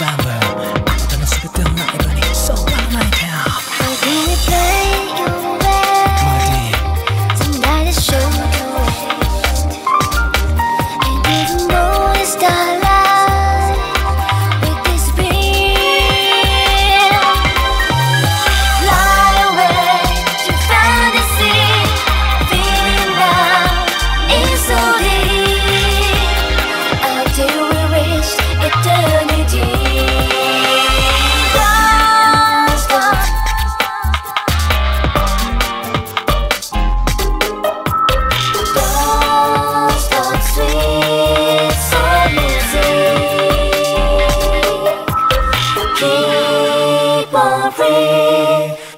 November. keep on free.